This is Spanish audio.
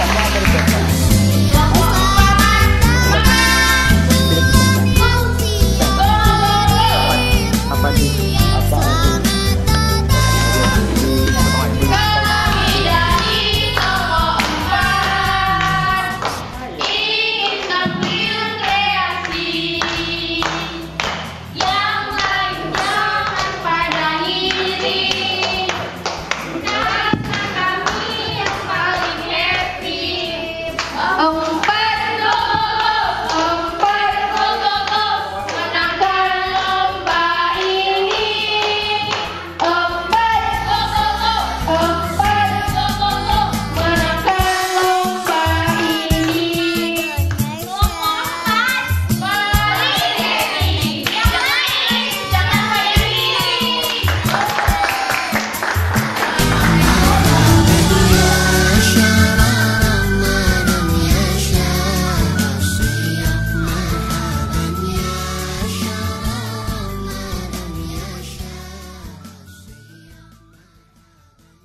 Está toda perfecta.